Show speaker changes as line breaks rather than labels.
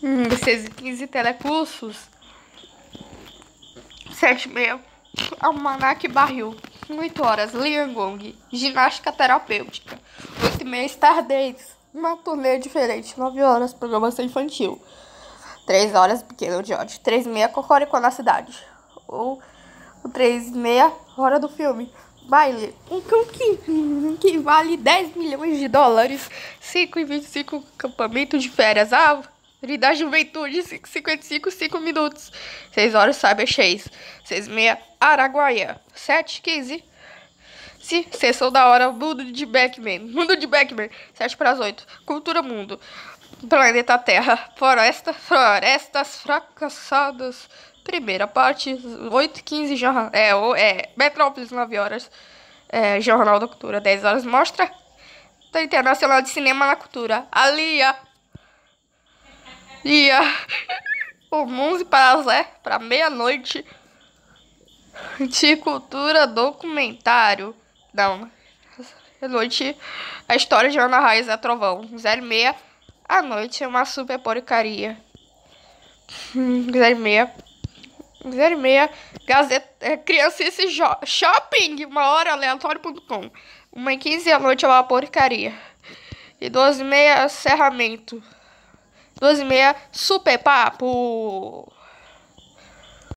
Hum, 6 e 15 telecursos. 7 e meia. Almanac Barril. 8 horas. Lian Gong. Ginástica terapêutica. 8 e meia. Stardust. Uma turnê diferente. 9 horas. Programação infantil. 3 horas. Pequeno George. 3 e meia. Cocoricó na cidade. Ou o 3 e meia. Hora do filme. Baile. Um cookie que vale 10 milhões de dólares. 5 e 25. Acampamento de férias. Ah, da Juventude, 5,55, 5 minutos. 6 horas, Cyber Chase. 6 e meia, Araguaia. 7, 15. Se, sessão da hora, Mundo de Backman. Mundo de Backman. 7 para as 8. Cultura Mundo. Planeta Terra. Floresta, florestas fracassadas. Primeira parte, 8 15 jornal. É, é, Metrópolis, 9 horas. É, Jornal da Cultura, 10 horas. Mostra da Internacional de Cinema na Cultura. Alia dia o 11 para Zé, para meia-noite de cultura documentário. Não, noite a história de Ana Raiz é Trovão. 0 e meia à noite é uma super porcaria. 0 e meia. 0 e meia, Gazeta, é, Criancice Shopping, uma hora aleatório.com. Uma e 15 à noite é uma porcaria. E 12 e meia, Serramento. 12 e meia, super papo.